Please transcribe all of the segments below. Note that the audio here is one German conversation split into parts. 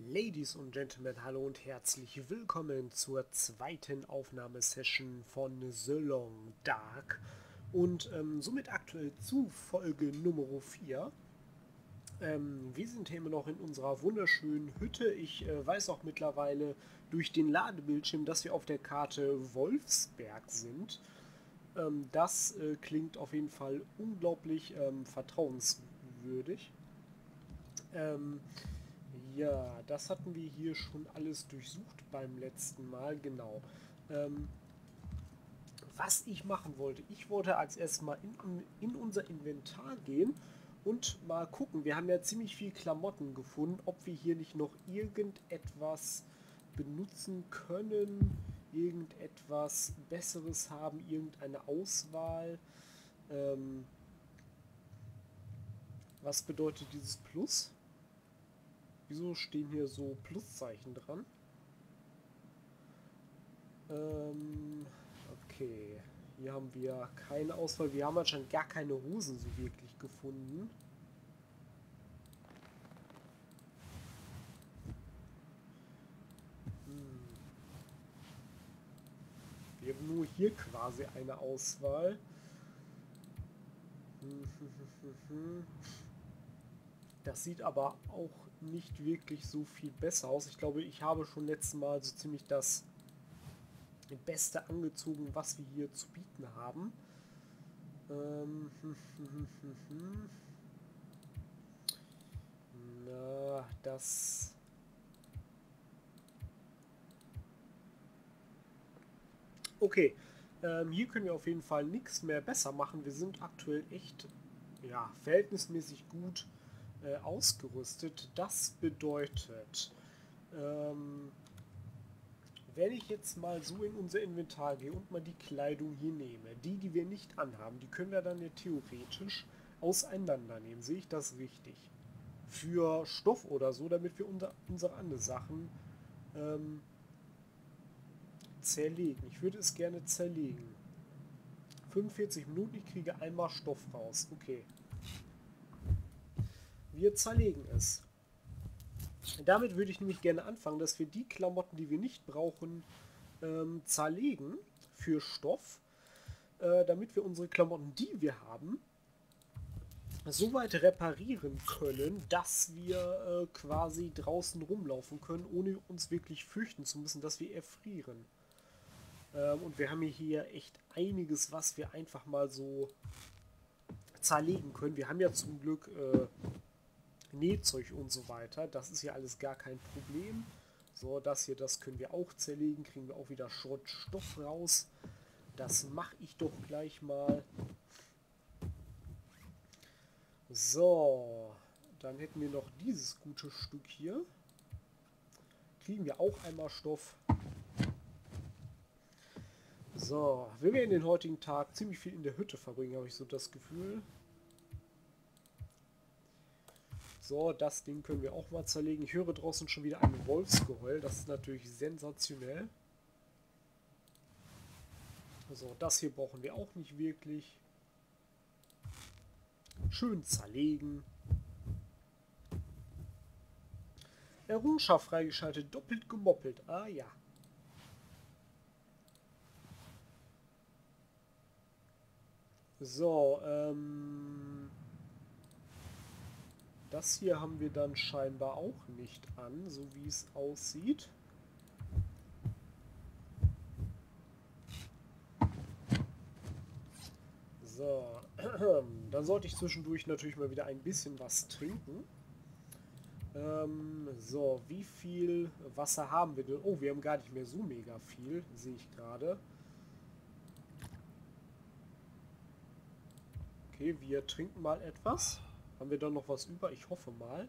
Ladies und Gentlemen, hallo und herzlich willkommen zur zweiten Aufnahmesession von The Long Dark und ähm, somit aktuell zu Folge Nummer 4. Ähm, wir sind hier immer noch in unserer wunderschönen Hütte. Ich äh, weiß auch mittlerweile durch den Ladebildschirm, dass wir auf der Karte Wolfsberg sind. Ähm, das äh, klingt auf jeden Fall unglaublich ähm, vertrauenswürdig. Ähm, ja, das hatten wir hier schon alles durchsucht beim letzten Mal, genau. Ähm, was ich machen wollte, ich wollte als erstes mal in, in unser Inventar gehen und mal gucken. Wir haben ja ziemlich viel Klamotten gefunden, ob wir hier nicht noch irgendetwas benutzen können, irgendetwas Besseres haben, irgendeine Auswahl. Ähm, was bedeutet dieses Plus? Wieso stehen hier so Pluszeichen dran? Ähm, okay. Hier haben wir keine Auswahl. Wir haben anscheinend gar keine Hosen so wirklich gefunden. Hm. Wir haben nur hier quasi eine Auswahl. Das sieht aber auch nicht wirklich so viel besser aus. Ich glaube, ich habe schon letztes Mal so ziemlich das Beste angezogen, was wir hier zu bieten haben. Ähm, Na, das... Okay, ähm, hier können wir auf jeden Fall nichts mehr besser machen. Wir sind aktuell echt, ja, verhältnismäßig gut äh, ausgerüstet. Das bedeutet, ähm, wenn ich jetzt mal so in unser Inventar gehe und mal die Kleidung hier nehme, die, die wir nicht anhaben, die können wir dann ja theoretisch auseinandernehmen. Sehe ich das richtig? Für Stoff oder so, damit wir unser, unsere anderen Sachen ähm, zerlegen. Ich würde es gerne zerlegen. 45 Minuten, ich kriege einmal Stoff raus. Okay. Wir zerlegen es. Damit würde ich nämlich gerne anfangen, dass wir die Klamotten, die wir nicht brauchen, ähm, zerlegen für Stoff, äh, damit wir unsere Klamotten, die wir haben, so weit reparieren können, dass wir äh, quasi draußen rumlaufen können, ohne uns wirklich fürchten zu müssen, dass wir erfrieren. Ähm, und wir haben hier echt einiges, was wir einfach mal so zerlegen können. Wir haben ja zum Glück äh, Nähzeug und so weiter. Das ist ja alles gar kein Problem. So, das hier, das können wir auch zerlegen. Kriegen wir auch wieder Schrottstoff raus. Das mache ich doch gleich mal. So, dann hätten wir noch dieses gute Stück hier. Kriegen wir auch einmal Stoff. So, wir werden den heutigen Tag ziemlich viel in der Hütte verbringen, habe ich so das Gefühl. So, das Ding können wir auch mal zerlegen. Ich höre draußen schon wieder ein Wolfsgeheul. Das ist natürlich sensationell. So, das hier brauchen wir auch nicht wirklich. Schön zerlegen. Errungenschaft freigeschaltet, doppelt gemoppelt. Ah ja. So, ähm... Das hier haben wir dann scheinbar auch nicht an, so wie es aussieht. So, dann sollte ich zwischendurch natürlich mal wieder ein bisschen was trinken. Ähm, so, wie viel Wasser haben wir denn? Oh, wir haben gar nicht mehr so mega viel, sehe ich gerade. Okay, wir trinken mal etwas. Haben wir da noch was über? Ich hoffe mal.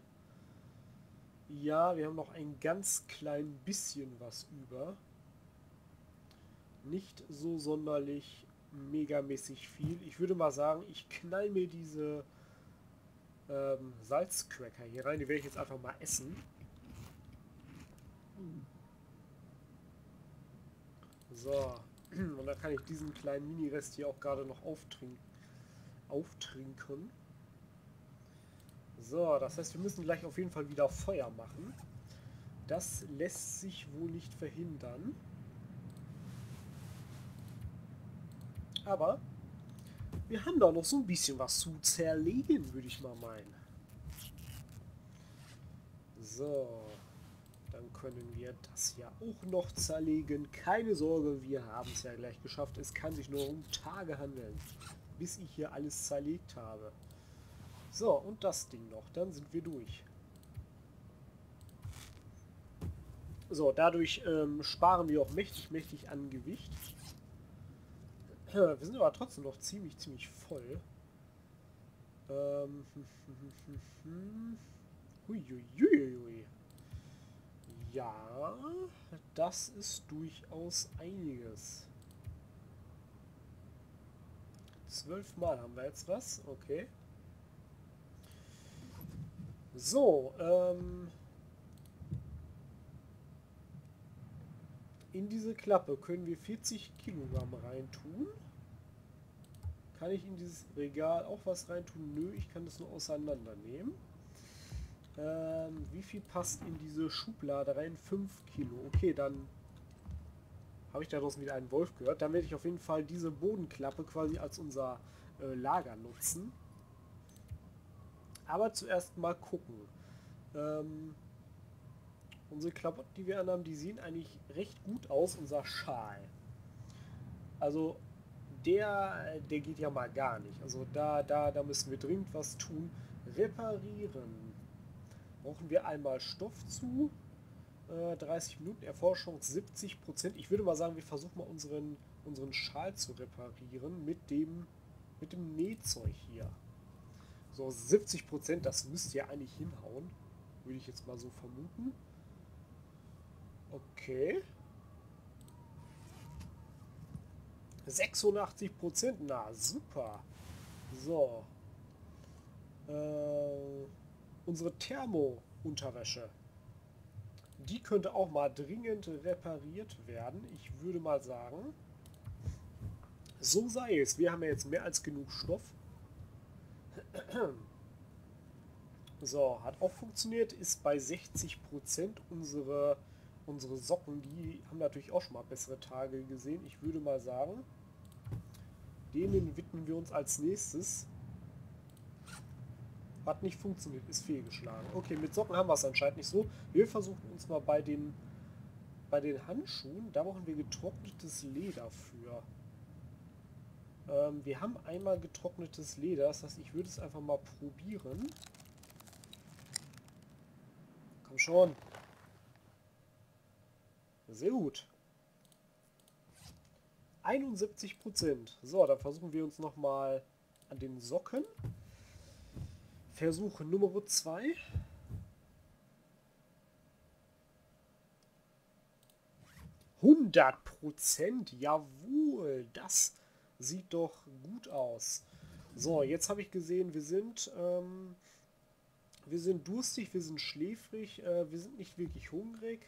Ja, wir haben noch ein ganz klein bisschen was über. Nicht so sonderlich megamäßig viel. Ich würde mal sagen, ich knall mir diese ähm, Salzcracker hier rein. Die werde ich jetzt einfach mal essen. So. Und dann kann ich diesen kleinen Mini-Rest hier auch gerade noch auftrinken. auftrinken. So, das heißt, wir müssen gleich auf jeden Fall wieder Feuer machen. Das lässt sich wohl nicht verhindern. Aber wir haben da noch so ein bisschen was zu zerlegen, würde ich mal meinen. So. Dann können wir das ja auch noch zerlegen. Keine Sorge, wir haben es ja gleich geschafft. Es kann sich nur um Tage handeln, bis ich hier alles zerlegt habe. So, und das Ding noch. Dann sind wir durch. So, dadurch ähm, sparen wir auch mächtig, mächtig an Gewicht. Wir sind aber trotzdem noch ziemlich, ziemlich voll. Ähm. Ja, das ist durchaus einiges. Zwölfmal haben wir jetzt was, okay. So, ähm... In diese Klappe können wir 40 Kilogramm reintun. Kann ich in dieses Regal auch was reintun? Nö, ich kann das nur auseinandernehmen. Ähm, wie viel passt in diese Schublade rein? 5 Kilo. Okay, dann habe ich da draußen wieder einen Wolf gehört. Dann werde ich auf jeden Fall diese Bodenklappe quasi als unser äh, Lager nutzen. Aber zuerst mal gucken. Ähm, unsere Klamotten, die wir anhaben, die sehen eigentlich recht gut aus. Unser Schal. Also der, der geht ja mal gar nicht. Also da, da, da müssen wir dringend was tun. Reparieren brauchen wir einmal Stoff zu. Äh, 30 Minuten Erforschung 70 Prozent. Ich würde mal sagen, wir versuchen mal unseren, unseren Schal zu reparieren mit dem, mit dem Nähzeug hier. So, 70 Prozent, das müsste ja eigentlich hinhauen. Würde ich jetzt mal so vermuten. Okay. 86 Prozent, na super. So. Äh, unsere Thermo-Unterwäsche. Die könnte auch mal dringend repariert werden. Ich würde mal sagen, so sei es. Wir haben ja jetzt mehr als genug Stoff. So, hat auch funktioniert, ist bei 60% unsere, unsere Socken, die haben natürlich auch schon mal bessere Tage gesehen. Ich würde mal sagen, denen widmen wir uns als nächstes. Hat nicht funktioniert, ist fehlgeschlagen. Okay, mit Socken haben wir es anscheinend nicht so. Wir versuchen uns mal bei den, bei den Handschuhen, da brauchen wir getrocknetes Leder für. Ähm, wir haben einmal getrocknetes Leder, das heißt, ich würde es einfach mal probieren. Komm schon. Sehr gut. 71 Prozent. So, dann versuchen wir uns nochmal an den Socken. Versuch Nummer 2. Hundert Prozent, jawohl, das sieht doch gut aus. So, jetzt habe ich gesehen, wir sind, ähm, wir sind durstig, wir sind schläfrig, äh, wir sind nicht wirklich hungrig.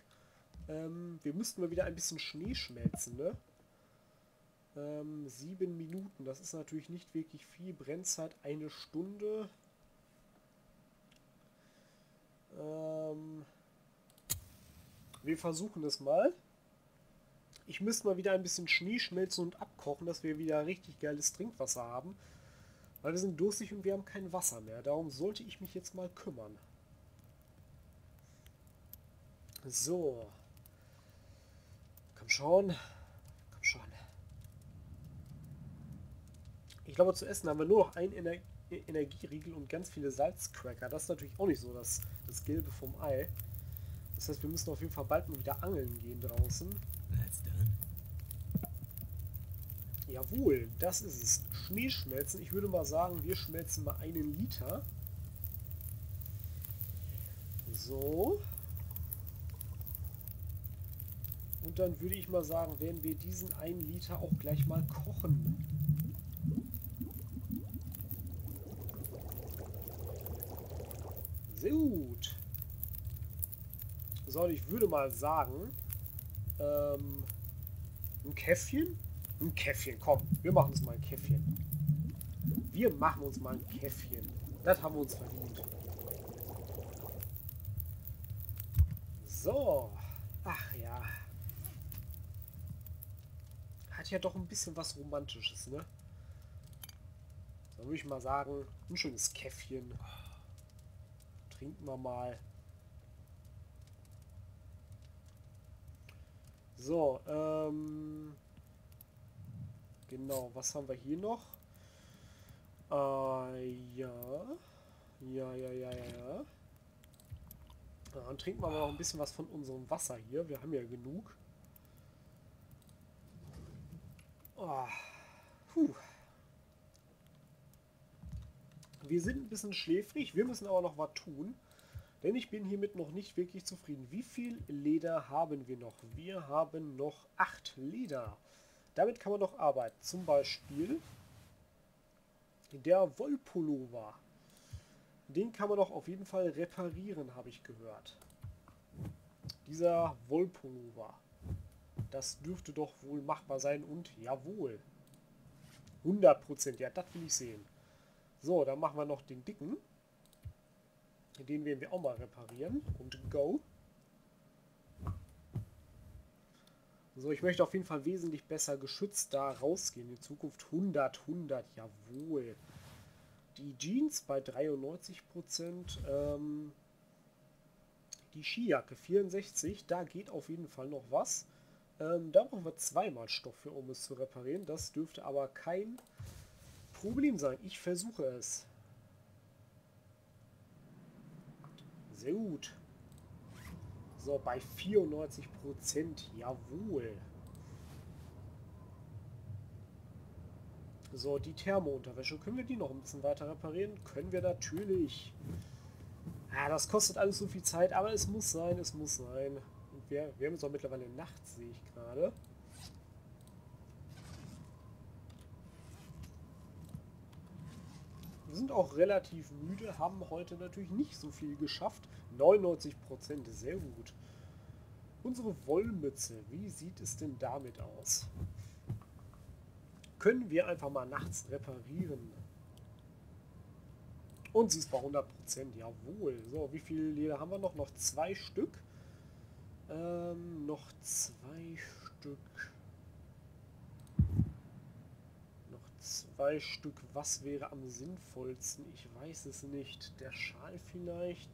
Ähm, wir müssten mal wieder ein bisschen Schnee schmelzen, ne? Ähm, sieben Minuten, das ist natürlich nicht wirklich viel. Brennzeit eine Stunde. Ähm, wir versuchen es mal. Ich müsste mal wieder ein bisschen Schnee schmelzen und abkochen, dass wir wieder richtig geiles Trinkwasser haben. Weil wir sind durstig und wir haben kein Wasser mehr. Darum sollte ich mich jetzt mal kümmern. So. Komm schon. Komm schon. Ich glaube, zu essen haben wir nur noch ein Ener Energieriegel und ganz viele Salzcracker. Das ist natürlich auch nicht so das, das Gelbe vom Ei. Das heißt, wir müssen auf jeden Fall bald mal wieder angeln gehen draußen. Jawohl, das ist es. Schnee schmelzen. Ich würde mal sagen, wir schmelzen mal einen Liter. So. Und dann würde ich mal sagen, werden wir diesen einen Liter auch gleich mal kochen. Sehr gut. So, ich würde mal sagen, ähm, ein Käffchen? Ein Käffchen, komm, wir machen uns mal ein Käffchen. Wir machen uns mal ein Käffchen. Das haben wir uns verdient. So. Ach ja. Hat ja doch ein bisschen was Romantisches, ne? So würde ich mal sagen, ein schönes Käffchen. Trinken wir mal. So, ähm... Genau, was haben wir hier noch? Äh, ja. Ja, ja, ja, ja, ja. Dann trinken wir mal noch ein bisschen was von unserem Wasser hier. Wir haben ja genug. Oh. Puh. Wir sind ein bisschen schläfrig. Wir müssen aber noch was tun. Denn ich bin hiermit noch nicht wirklich zufrieden. Wie viel Leder haben wir noch? Wir haben noch 8 Leder. Damit kann man noch arbeiten. Zum Beispiel der Wollpullover. Den kann man doch auf jeden Fall reparieren, habe ich gehört. Dieser Wollpullover. Das dürfte doch wohl machbar sein und jawohl. 100%, ja, das will ich sehen. So, dann machen wir noch den dicken. Den werden wir auch mal reparieren. Und go. So, ich möchte auf jeden Fall wesentlich besser geschützt da rausgehen in Zukunft. 100, 100, jawohl. Die Jeans bei 93%. Ähm, die Skijacke 64, da geht auf jeden Fall noch was. Ähm, da brauchen wir zweimal Stoff für, um es zu reparieren. Das dürfte aber kein Problem sein. Ich versuche es. Sehr gut. So, bei 94 Prozent. Jawohl. So, die Thermounterwäsche. Können wir die noch ein bisschen weiter reparieren? Können wir natürlich. Ja, das kostet alles so viel Zeit, aber es muss sein, es muss sein. Und wir, wir haben es auch mittlerweile nachts, sehe ich gerade. Sind auch relativ müde, haben heute natürlich nicht so viel geschafft. 99% sehr gut. Unsere Wollmütze, wie sieht es denn damit aus? Können wir einfach mal nachts reparieren? Und sie ist bei 100%, jawohl. So, wie viel Leder haben wir noch? Noch zwei Stück. Ähm, noch zwei Stück. Zwei Stück. Was wäre am sinnvollsten? Ich weiß es nicht. Der Schal vielleicht?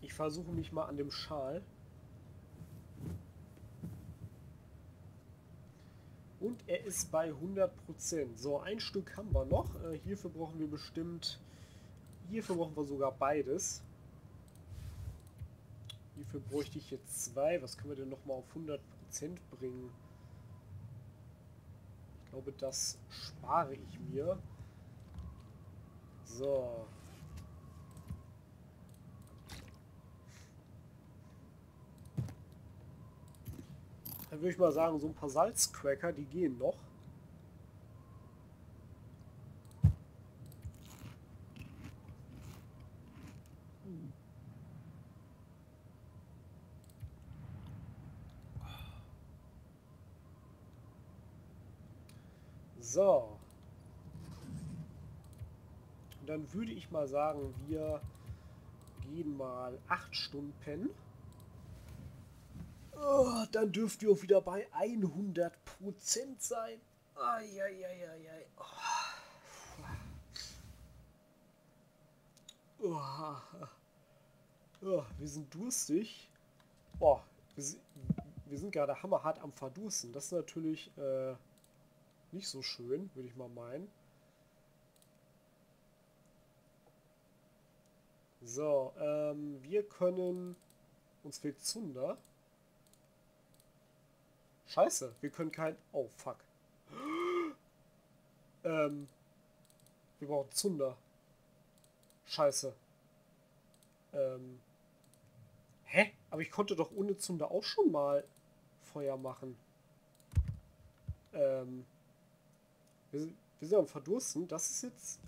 Ich versuche mich mal an dem Schal. Und er ist bei 100%. So, ein Stück haben wir noch. Äh, hierfür brauchen wir bestimmt... Hierfür brauchen wir sogar beides. Hierfür bräuchte ich jetzt zwei. Was können wir denn nochmal auf 100% bringen? Ich glaube, das spare ich mir. So. Dann würde ich mal sagen, so ein paar Salzcracker, die gehen noch. So. Dann würde ich mal sagen, wir gehen mal 8 Stunden pennen. Oh, dann dürft ihr auch wieder bei 100% sein. Eieieiei. Oh. Oh. Oh, wir sind durstig. Boah, wir, wir sind gerade hammerhart am Verdursten. Das ist natürlich äh, nicht so schön, würde ich mal meinen. So, ähm, wir können... Uns fehlt Zunder. Scheiße, wir können kein... Oh, fuck. ähm, wir brauchen Zunder. Scheiße. Ähm, hä? Aber ich konnte doch ohne Zunder auch schon mal Feuer machen. Ähm... Wir sind, wir sind am Verdursten. Das ist jetzt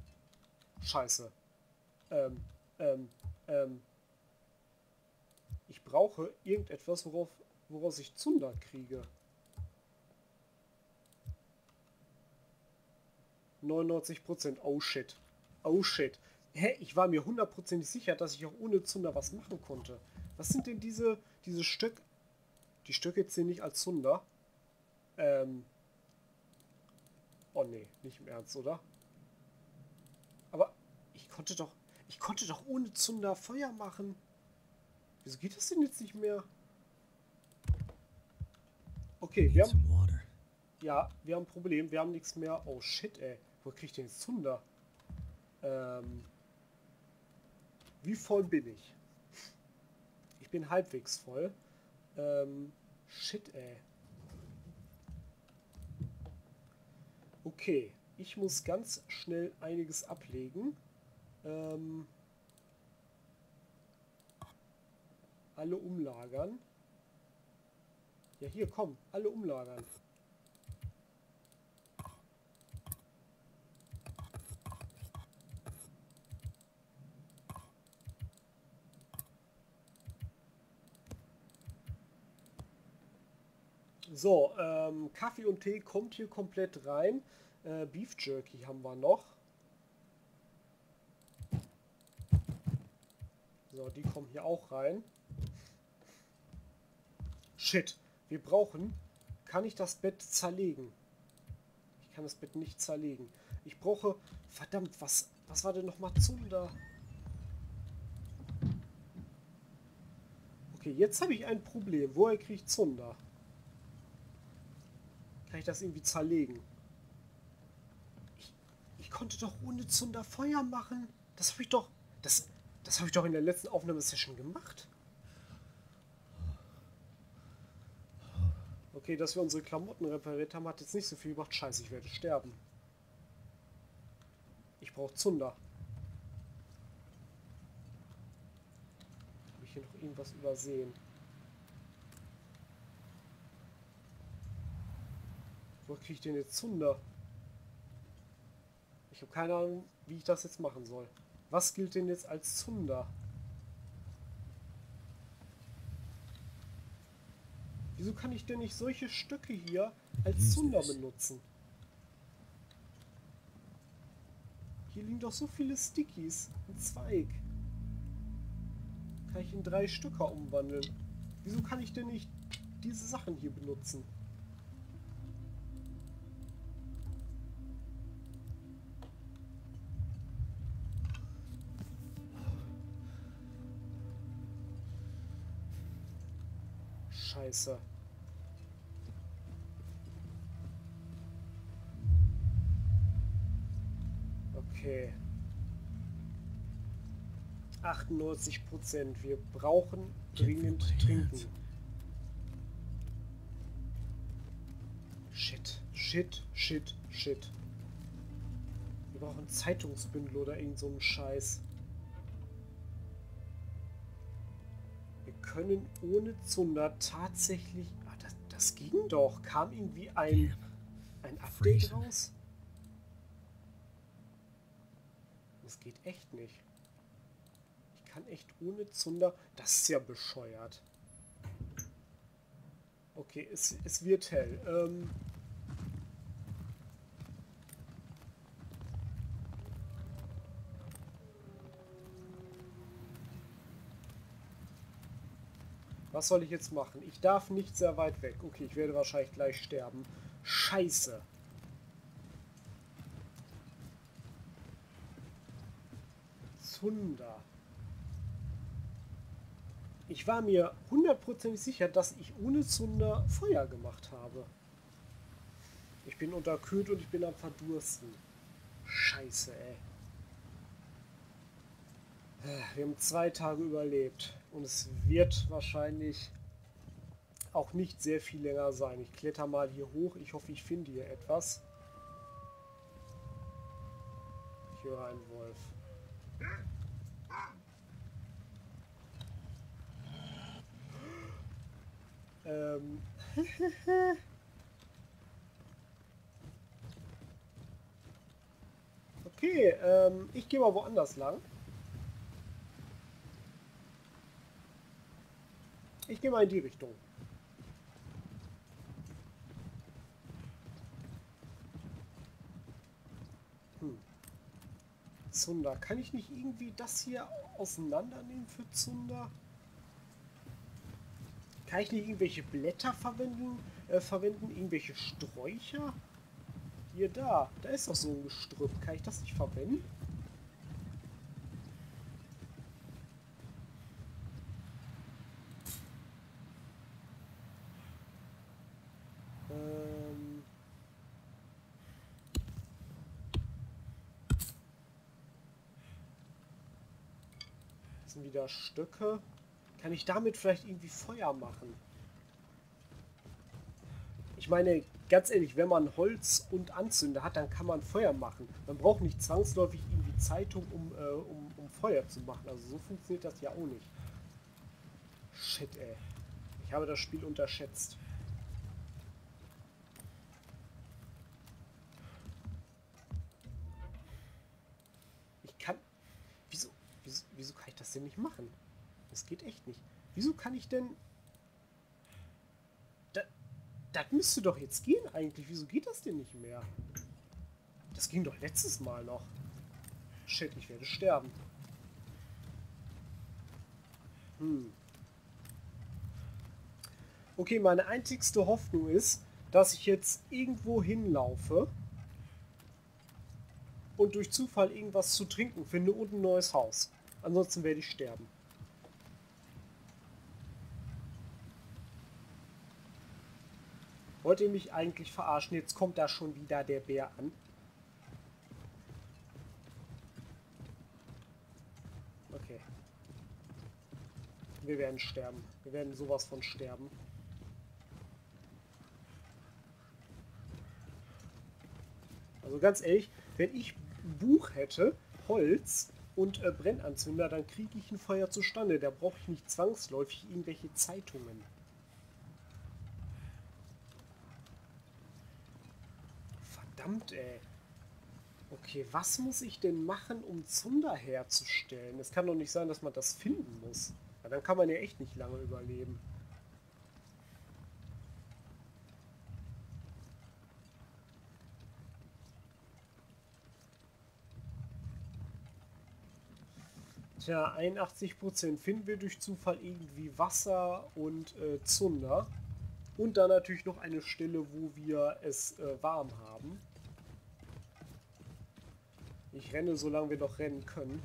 scheiße. Ähm, ähm, ähm. Ich brauche irgendetwas, worauf, woraus ich Zunder kriege. 99 Prozent. Oh shit. Oh shit. Hä? Ich war mir hundertprozentig sicher, dass ich auch ohne Zunder was machen konnte. Was sind denn diese, diese Stöcke? Die Stöcke zählen nicht als Zunder. Ähm. Oh nee, nicht im Ernst, oder? Aber ich konnte doch. Ich konnte doch ohne Zunder Feuer machen. Wieso geht das denn jetzt nicht mehr? Okay, wir haben. Ja, wir haben ein Problem. Wir haben nichts mehr. Oh shit, ey. Wo krieg ich denn jetzt Zunder? Ähm. Wie voll bin ich? Ich bin halbwegs voll. Ähm. Shit, ey. Okay, ich muss ganz schnell einiges ablegen. Ähm, alle umlagern. Ja, hier, komm, alle umlagern. So, ähm, Kaffee und Tee kommt hier komplett rein. Äh, Beef Jerky haben wir noch. So, die kommen hier auch rein. Shit, wir brauchen... Kann ich das Bett zerlegen? Ich kann das Bett nicht zerlegen. Ich brauche... Verdammt, was, was war denn nochmal Zunder? Okay, jetzt habe ich ein Problem. Woher kriege ich Zunder? Kann ich das irgendwie zerlegen? Ich, ich konnte doch ohne Zunder Feuer machen. Das habe ich doch... Das, das habe ich doch in der letzten Aufnahmesession gemacht. Okay, dass wir unsere Klamotten repariert haben, hat jetzt nicht so viel gemacht. Scheiße, ich werde sterben. Ich brauche Zunder. Habe ich hier noch irgendwas übersehen? Wo kriege ich denn jetzt Zunder? Ich habe keine Ahnung, wie ich das jetzt machen soll. Was gilt denn jetzt als Zunder? Wieso kann ich denn nicht solche Stücke hier als Zunder benutzen? Hier liegen doch so viele Stickies. Ein Zweig. Kann ich in drei Stücke umwandeln. Wieso kann ich denn nicht diese Sachen hier benutzen? Scheiße. Okay. 98 Prozent. Wir brauchen dringend trinken. Shit, shit, shit, shit. Wir brauchen Zeitungsbündel oder irgend so einen Scheiß. Können ohne Zunder tatsächlich... Ah, das, das ging doch. Kam irgendwie ein, ein Update raus? Das geht echt nicht. Ich kann echt ohne Zunder... Das ist ja bescheuert. Okay, es, es wird hell. Ähm... Was soll ich jetzt machen? Ich darf nicht sehr weit weg. Okay, ich werde wahrscheinlich gleich sterben. Scheiße. Zunder. Ich war mir hundertprozentig sicher, dass ich ohne Zunder Feuer gemacht habe. Ich bin unterkühlt und ich bin am Verdursten. Scheiße, ey. Wir haben zwei Tage überlebt. Und es wird wahrscheinlich auch nicht sehr viel länger sein. Ich kletter mal hier hoch. Ich hoffe, ich finde hier etwas. Ich höre einen Wolf. Ähm. okay, ähm, ich gehe mal woanders lang. Ich gehe mal in die Richtung. Hm. Zunder. Kann ich nicht irgendwie das hier auseinandernehmen für Zunder? Kann ich nicht irgendwelche Blätter verwenden, äh, verwenden? Irgendwelche Sträucher? Hier, da. Da ist doch so ein Gestrüpp. Kann ich das nicht verwenden? Wieder Stöcke. Kann ich damit vielleicht irgendwie Feuer machen? Ich meine, ganz ehrlich, wenn man Holz und Anzünder hat, dann kann man Feuer machen. Man braucht nicht zwangsläufig irgendwie Zeitung, um, äh, um, um Feuer zu machen. Also so funktioniert das ja auch nicht. Shit, ey. Ich habe das Spiel unterschätzt. Wieso kann ich das denn nicht machen? Das geht echt nicht. Wieso kann ich denn... Da, das müsste doch jetzt gehen eigentlich. Wieso geht das denn nicht mehr? Das ging doch letztes Mal noch. Shit, ich werde sterben. Hm. Okay, meine einzigste Hoffnung ist, dass ich jetzt irgendwo hinlaufe und durch Zufall irgendwas zu trinken finde und ein neues Haus. Ansonsten werde ich sterben. Wollt ihr mich eigentlich verarschen? Jetzt kommt da schon wieder der Bär an. Okay. Wir werden sterben. Wir werden sowas von sterben. Also ganz ehrlich, wenn ich Buch hätte, Holz und äh, Brennanzünder, dann kriege ich ein Feuer zustande. Da brauche ich nicht zwangsläufig irgendwelche Zeitungen. Verdammt, ey. Okay, was muss ich denn machen, um Zunder herzustellen? Es kann doch nicht sein, dass man das finden muss. Ja, dann kann man ja echt nicht lange überleben. Tja, 81% finden wir durch Zufall irgendwie Wasser und äh, Zunder. Und dann natürlich noch eine Stelle, wo wir es äh, warm haben. Ich renne, solange wir noch rennen können.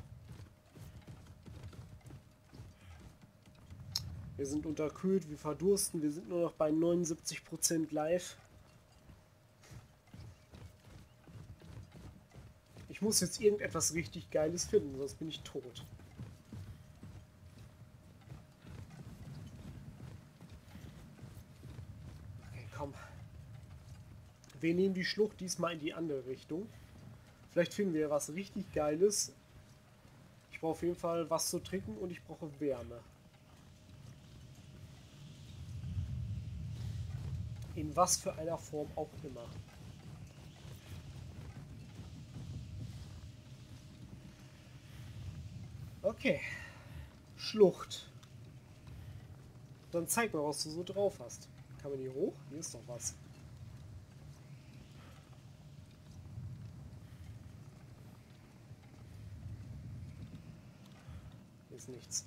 Wir sind unterkühlt, wir verdursten, wir sind nur noch bei 79% live. Ich muss jetzt irgendetwas richtig Geiles finden, sonst bin ich tot. Okay, komm. Wir nehmen die Schlucht diesmal in die andere Richtung. Vielleicht finden wir was richtig Geiles. Ich brauche auf jeden Fall was zu trinken und ich brauche Wärme. In was für einer Form auch immer. Okay. Schlucht. Dann zeig mal, was du so drauf hast. Kann man hier hoch? Hier ist doch was. Ist nichts.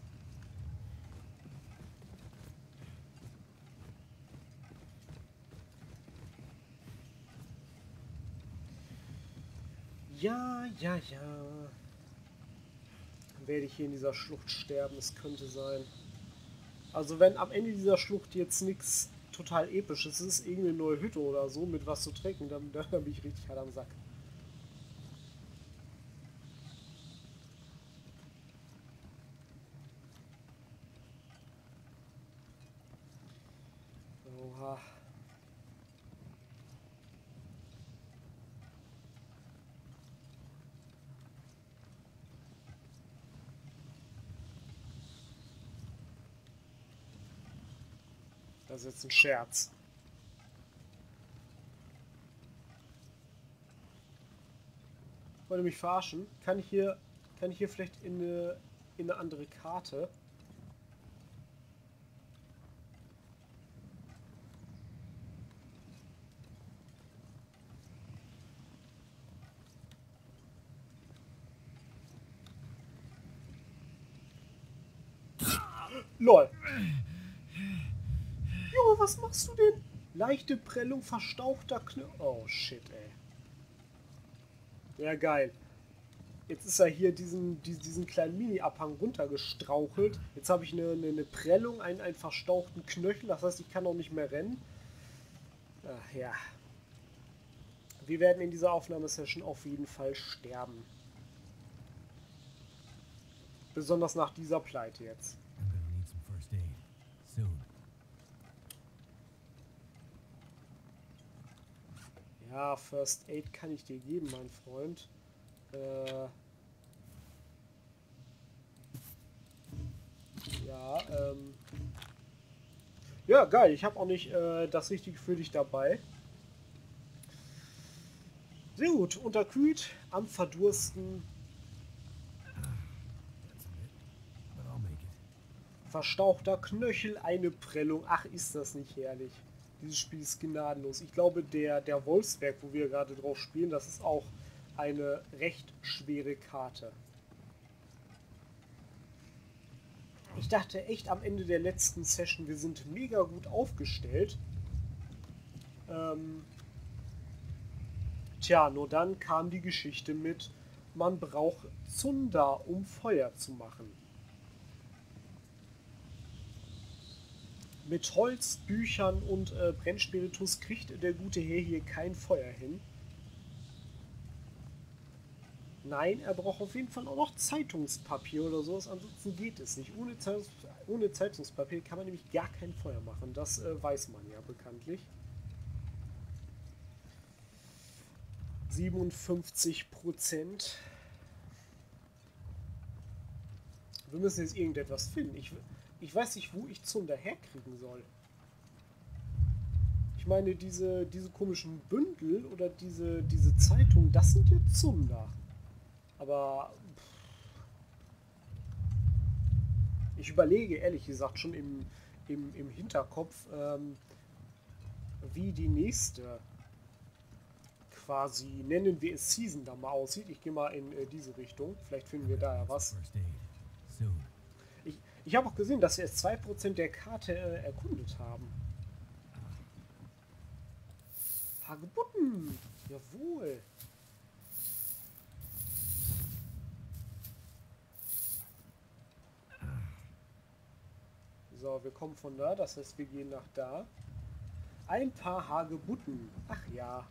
Ja, ja, ja. Werde ich hier in dieser Schlucht sterben? Es könnte sein. Also wenn am Ende dieser Schlucht jetzt nichts total episches ist, irgendeine neue Hütte oder so mit was zu trinken, dann, dann bin ich richtig hart am Sack. Das ist jetzt ein Scherz. Wollt ihr mich verarschen? Kann ich hier, kann ich hier vielleicht in eine, in eine andere Karte? Lol. Was machst du denn? Leichte Prellung, verstauchter Knöchel. Oh, shit, ey. Ja, geil. Jetzt ist er hier diesen, diesen kleinen Mini-Abhang runtergestrauchelt. Jetzt habe ich eine, eine, eine, Prellung, einen, einen verstauchten Knöchel. Das heißt, ich kann auch nicht mehr rennen. Ach ja. Wir werden in dieser Aufnahmesession auf jeden Fall sterben. Besonders nach dieser Pleite jetzt. Ja, First Aid kann ich dir geben, mein Freund. Äh ja, ähm ja, geil. Ich habe auch nicht äh, das Richtige für dich dabei. Sehr gut. Unterkühlt, am Verdursten. Verstauchter Knöchel, eine Prellung. Ach, ist das nicht herrlich. Dieses Spiel ist gnadenlos. Ich glaube, der, der Wolfsberg, wo wir gerade drauf spielen, das ist auch eine recht schwere Karte. Ich dachte echt am Ende der letzten Session, wir sind mega gut aufgestellt. Ähm Tja, nur dann kam die Geschichte mit, man braucht Zunder, um Feuer zu machen. Mit Holz, Büchern und äh, Brennspiritus kriegt der gute Herr hier kein Feuer hin. Nein, er braucht auf jeden Fall auch noch Zeitungspapier oder sowas, ansonsten geht es nicht. Ohne, Zeitungs ohne Zeitungspapier kann man nämlich gar kein Feuer machen. Das äh, weiß man ja bekanntlich. 57 Prozent. Wir müssen jetzt irgendetwas finden. Ich, ich weiß nicht, wo ich Zunder herkriegen soll. Ich meine, diese, diese komischen Bündel oder diese, diese Zeitung, das sind ja Zunder. Aber ich überlege ehrlich gesagt schon im, im, im Hinterkopf, ähm, wie die nächste quasi, nennen wir es Season, da mal aussieht. Ich gehe mal in äh, diese Richtung. Vielleicht finden wir da ja was. Ich, habe auch gesehen, dass wir jetzt 2% der Karte äh, erkundet haben. Hagebutten! Jawohl! So, wir kommen von da, das heißt, wir gehen nach da. Ein paar Hagebutten. Ach ja.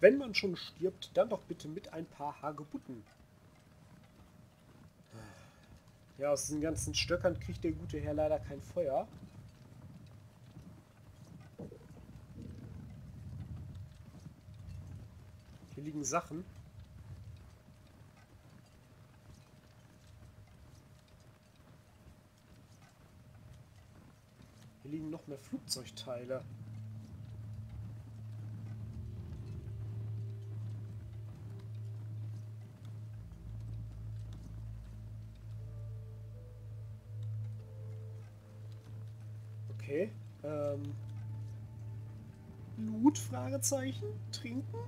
Wenn man schon stirbt, dann doch bitte mit ein paar Hagebutten. Ja, aus diesen ganzen Stöckern kriegt der gute Herr leider kein Feuer. Hier liegen Sachen. Hier liegen noch mehr Flugzeugteile. Fragezeichen. Trinken?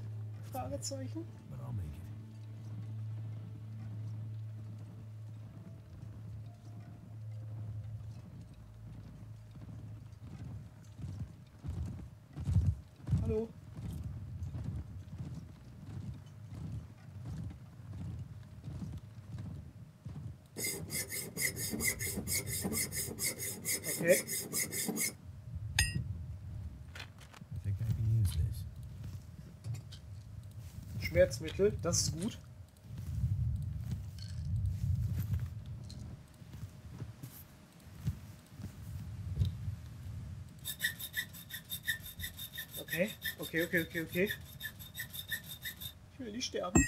Fragezeichen. Hallo. Okay. Schmerzmittel, das ist gut. Okay, okay, okay, okay, okay. Ich will nicht sterben.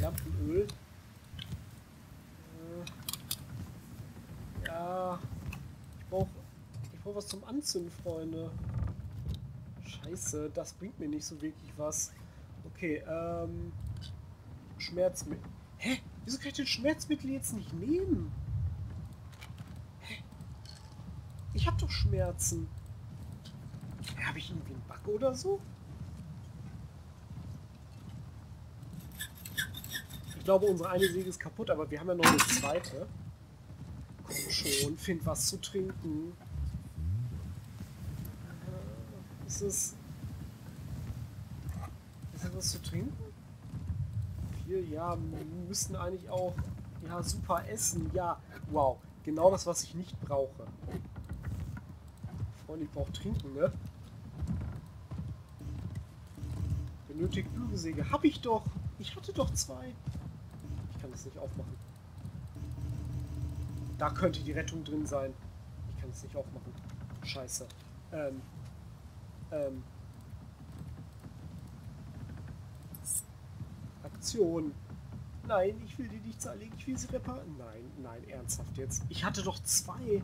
Lampenöl. Ja, ich brauche ich brauch was zum Anzünden, Freunde. Scheiße, das bringt mir nicht so wirklich was. Okay, ähm... Schmerzmittel. Hä? Wieso kann ich den Schmerzmittel jetzt nicht nehmen? Hä? Ich hab doch Schmerzen. Habe ich irgendwie einen Bug oder so? Ich glaube, unsere eine Säge ist kaputt, aber wir haben ja noch eine zweite. schon, find was zu trinken. Äh, ist es... Ist es was zu trinken? Wir, ja, müssten eigentlich auch... Ja, super essen, ja. Wow, genau das, was ich nicht brauche. Freunde, ich brauche trinken, ne? Benötigt Bügelsäge. Hab ich doch. Ich hatte doch zwei. Ich kann das nicht aufmachen. Da könnte die Rettung drin sein. Ich kann es nicht aufmachen. Scheiße. Ähm. Ähm. Aktion. Nein, ich will die nicht zerlegen. Ich will sie reparieren. Nein, nein, ernsthaft jetzt. Ich hatte doch zwei.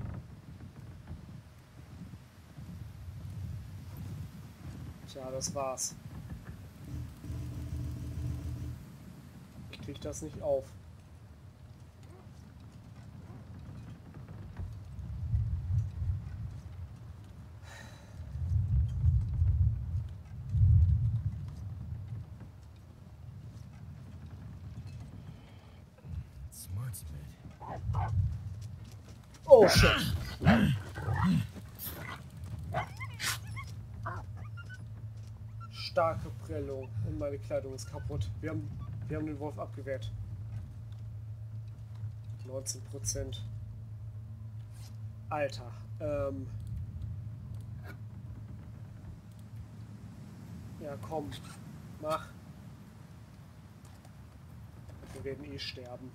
Tja, das war's. Ich krieg das nicht auf. Oh shit. Prellung und meine Kleidung ist kaputt. Wir haben, wir haben den Wolf abgewehrt. 19 Prozent. Alter. Ähm. Ja, komm. Mach. Wir werden eh sterben.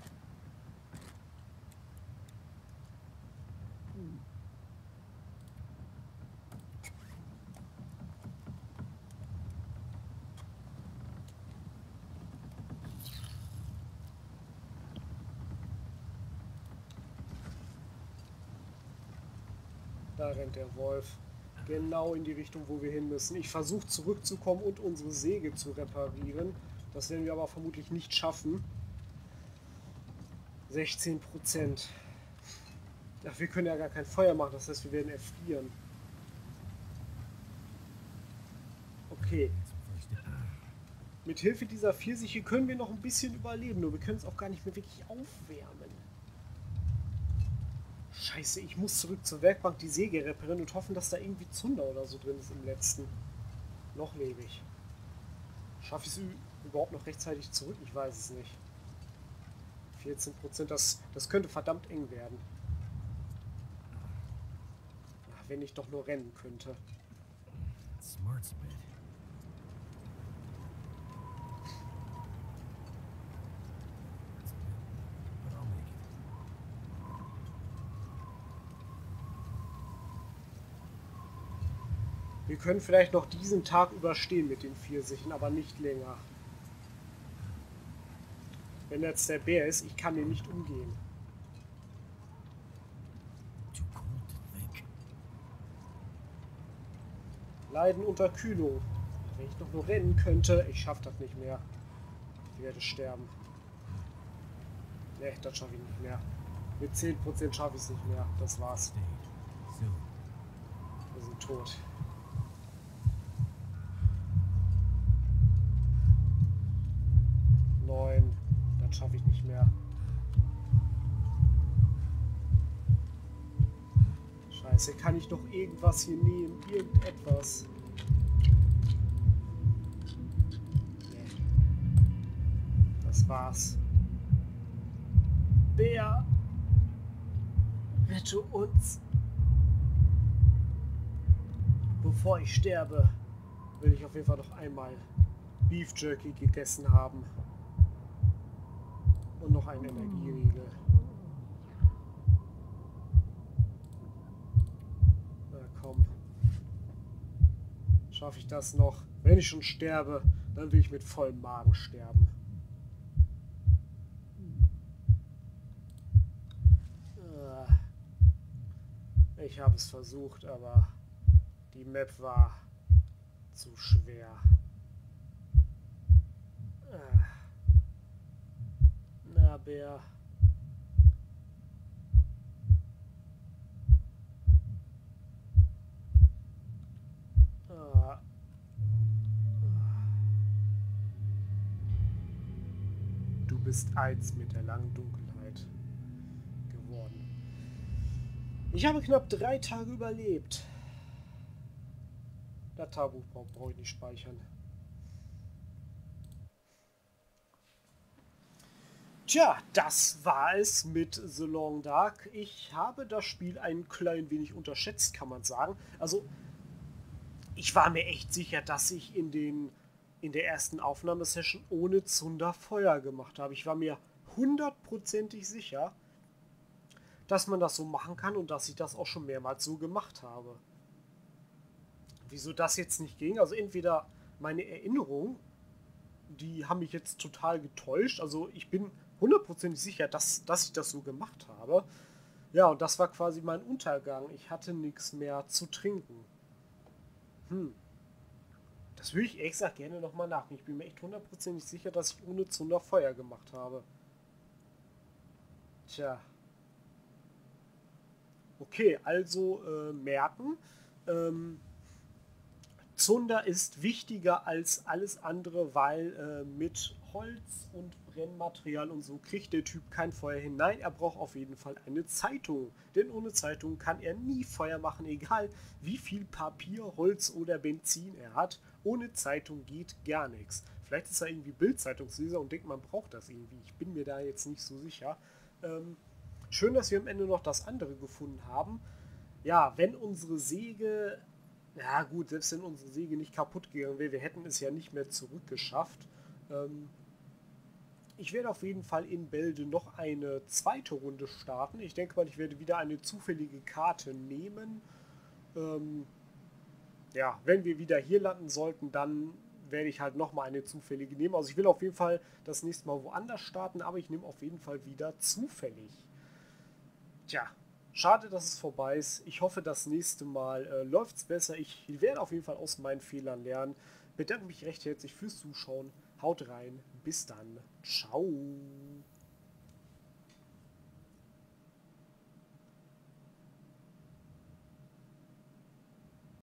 Da rennt der Wolf. Genau in die Richtung, wo wir hin müssen. Ich versuche zurückzukommen und unsere Säge zu reparieren. Das werden wir aber vermutlich nicht schaffen. 16 Prozent. Ach, wir können ja gar kein Feuer machen, das heißt, wir werden erfrieren. Okay. Mit Hilfe dieser Pfirsiche können wir noch ein bisschen überleben, nur wir können es auch gar nicht mehr wirklich aufwärmen. Scheiße, ich muss zurück zur Werkbank die Säge reparieren und hoffen, dass da irgendwie Zunder oder so drin ist im letzten. Noch lebe ich. Schaffe ich es überhaupt noch rechtzeitig zurück? Ich weiß es nicht. 14%, das, das könnte verdammt eng werden. Ach, wenn ich doch nur rennen könnte. Smart Smith. Wir können vielleicht noch diesen Tag überstehen mit den Pfirsichen, aber nicht länger. Wenn jetzt der Bär ist, ich kann den nicht umgehen. Leiden unter Kühlung. Wenn ich noch nur rennen könnte, ich schaffe das nicht mehr. Ich werde sterben. Ne, das schaffe ich nicht mehr. Mit 10% schaffe ich es nicht mehr. Das war's. Wir sind tot. Das schaffe ich nicht mehr. Scheiße, kann ich doch irgendwas hier nehmen? Irgendetwas. Nee. Das war's. Bär! Rette uns! Bevor ich sterbe, will ich auf jeden Fall noch einmal Beef Jerky gegessen haben. Und noch ein Energieriegel. Na komm. Schaffe ich das noch? Wenn ich schon sterbe, dann will ich mit vollem Magen sterben. Ah. Ich habe es versucht, aber die Map war zu schwer. Ah. Na, Bär. Ah. Du bist eins mit der langen Dunkelheit geworden. Ich habe knapp drei Tage überlebt. Das Tagebuch brauche ich nicht speichern. Tja, das war es mit The Long Dark. Ich habe das Spiel ein klein wenig unterschätzt, kann man sagen. Also, ich war mir echt sicher, dass ich in, den, in der ersten Aufnahmesession ohne Zunder Feuer gemacht habe. Ich war mir hundertprozentig sicher, dass man das so machen kann und dass ich das auch schon mehrmals so gemacht habe. Wieso das jetzt nicht ging? Also entweder meine Erinnerungen, die haben mich jetzt total getäuscht. Also ich bin hundertprozentig sicher, dass, dass ich das so gemacht habe. Ja, und das war quasi mein Untergang. Ich hatte nichts mehr zu trinken. Hm. Das würde ich ehrlich gesagt gerne nochmal nachdenken. Ich bin mir echt hundertprozentig sicher, dass ich ohne Zunder Feuer gemacht habe. Tja. Okay, also äh, merken. Ähm, Zunder ist wichtiger als alles andere, weil äh, mit Holz und Brennmaterial und so kriegt der Typ kein Feuer hin. Nein, er braucht auf jeden Fall eine Zeitung. Denn ohne Zeitung kann er nie Feuer machen, egal wie viel Papier, Holz oder Benzin er hat. Ohne Zeitung geht gar nichts. Vielleicht ist er irgendwie Bildzeitungsleser und denkt, man braucht das irgendwie. Ich bin mir da jetzt nicht so sicher. Ähm, schön, dass wir am Ende noch das andere gefunden haben. Ja, wenn unsere Säge ja gut, selbst wenn unsere Säge nicht kaputt gegangen wäre, wir hätten es ja nicht mehr zurückgeschafft. Ähm, ich werde auf jeden Fall in Bälde noch eine zweite Runde starten. Ich denke mal, ich werde wieder eine zufällige Karte nehmen. Ähm, ja, wenn wir wieder hier landen sollten, dann werde ich halt nochmal eine zufällige nehmen. Also ich will auf jeden Fall das nächste Mal woanders starten, aber ich nehme auf jeden Fall wieder zufällig. Tja, Schade, dass es vorbei ist. Ich hoffe, das nächste Mal äh, läuft es besser. Ich werde auf jeden Fall aus meinen Fehlern lernen. Bedanke mich recht herzlich fürs Zuschauen. Haut rein. Bis dann. Ciao.